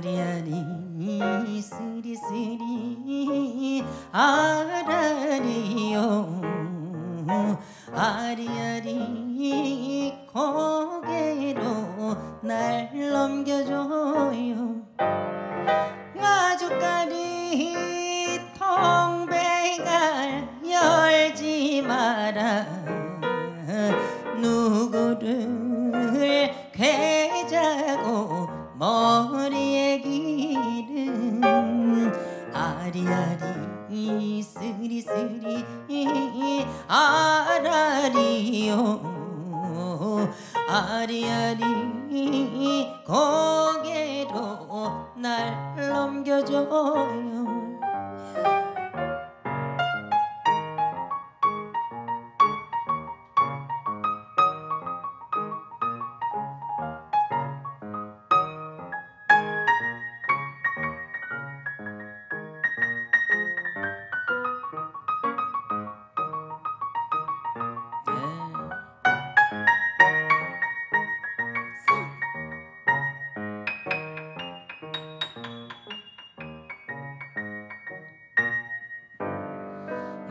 아리아리 쓰리쓰리 아라리요. 아리아리 고개로 날 넘겨줘요. 아주까지 통배가 열지 마라. 누구를 괴자고 머리 아리아리 쓰리쓰리 아라리요 아리아리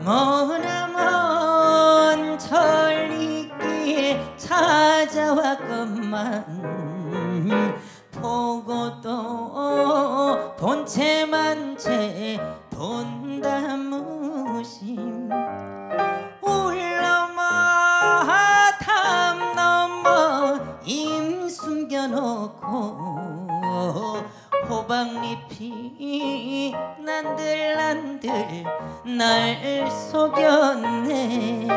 머나먼 천리길 찾아왔건만. 보고 또 본체만 채 본다 무심. 울넘어 담 넘어 임 숨겨놓고 호박잎이 난들난들 날 속였네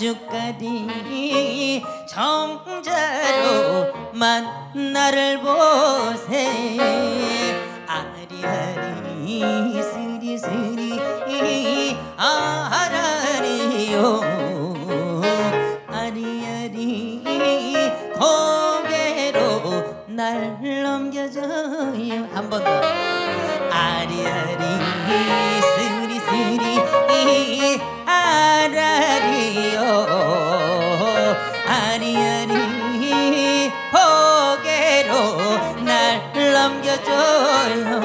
아주까지 정자로 만 나를 보세. 아리아리 스리스리 아라리요. 아리아리 고개로 날 넘겨줘요. 한 번 더. 아리아리 스리스리 넘겨